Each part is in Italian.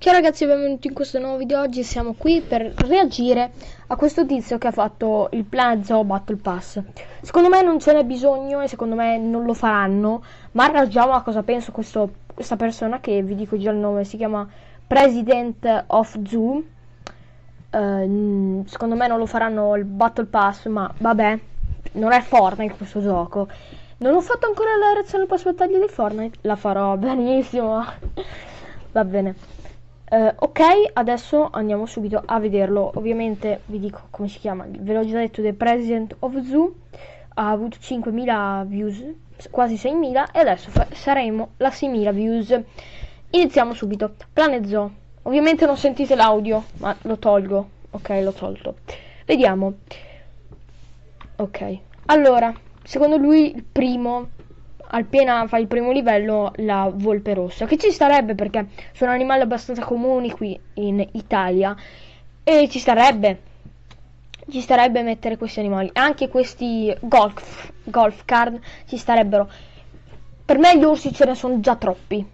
Ciao ragazzi, benvenuti in questo nuovo video. Oggi siamo qui per reagire a questo tizio che ha fatto il Planet Zoo Battle Pass. Secondo me non ce n'è bisogno e secondo me non lo faranno, ma ragioniamo a cosa penso questo, questa persona che vi dico già il nome, si chiama President of Zoo. Uh, secondo me non lo faranno il Battle Pass, ma vabbè, non è Fortnite questo gioco. Non ho fatto ancora la reazione post battaglia di Fortnite, la farò benissimo. Va bene. Uh, ok, adesso andiamo subito a vederlo. Ovviamente vi dico come si chiama. Ve l'ho già detto, The President of Zoo. Ha avuto 5.000 views, quasi 6.000. E adesso saremo la 6.000 views. Iniziamo subito. Planet Zoo. Ovviamente non sentite l'audio, ma lo tolgo. Ok, l'ho tolto. Vediamo. Ok. Allora, secondo lui il primo appena fai il primo livello la volpe rossa, che ci starebbe perché sono animali abbastanza comuni qui in Italia e ci starebbe ci starebbe mettere questi animali, anche questi golf, golf card ci starebbero. Per me gli orsi ce ne sono già troppi.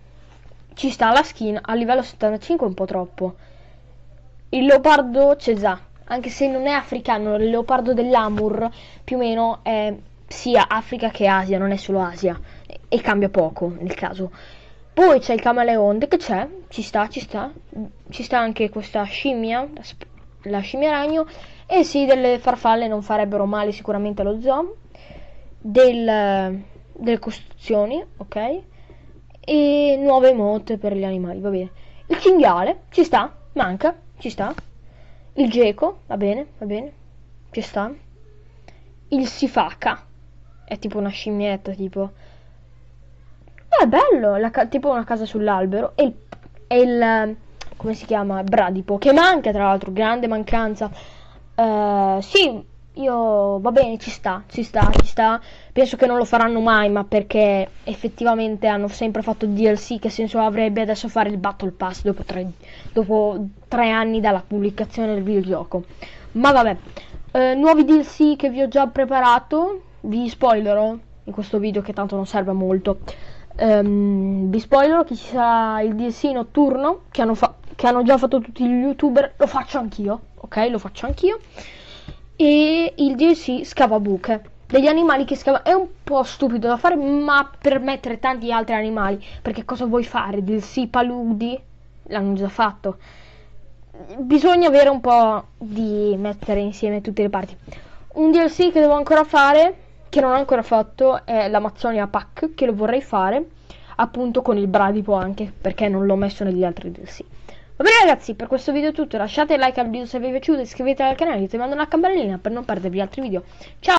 Ci sta la skin a livello 75 un po' troppo. Il leopardo c'è già, anche se non è africano, il leopardo dell'Amur più o meno è sia Africa che Asia, non è solo Asia, e cambia poco nel caso. Poi c'è il camaleonte che c'è, ci sta, ci sta, ci sta anche questa scimmia, la scimmia ragno, e sì, delle farfalle non farebbero male sicuramente allo zoo, del, delle costruzioni, ok, e nuove emote per gli animali, va bene. Il cinghiale, ci sta, manca, ci sta. Il geco, va bene, va bene, ci sta. Il sifaka, è tipo una scimmietta, tipo. È bello, la, tipo una casa sull'albero. E il, e il, come si chiama? Bradipo, che manca tra l'altro, grande mancanza. Uh, sì, io va bene, ci sta, ci sta, ci sta. Penso che non lo faranno mai, ma perché effettivamente hanno sempre fatto DLC. Che senso avrebbe adesso fare il Battle Pass dopo tre, dopo tre anni dalla pubblicazione del videogioco? Ma vabbè, uh, nuovi DLC che vi ho già preparato vi spoilerò in questo video che tanto non serve molto. Um, vi spoilerò che ci sarà il DLC notturno che hanno, che hanno già fatto tutti gli youtuber. Lo faccio anch'io, ok? Lo faccio anch'io. E il DLC scavabuche. Degli animali che scavano. È un po' stupido da fare, ma per mettere tanti altri animali. Perché cosa vuoi fare? DLC paludi? L'hanno già fatto. Bisogna avere un po' di mettere insieme tutte le parti. Un DLC che devo ancora fare che non ho ancora fatto è l'Amazzonia Pack, che lo vorrei fare appunto con il bradipo anche, perché non l'ho messo negli altri DLC. Va bene ragazzi, per questo video è tutto, lasciate like al video se vi è piaciuto, iscrivetevi al canale, e attivando la campanellina per non perdervi altri video. Ciao!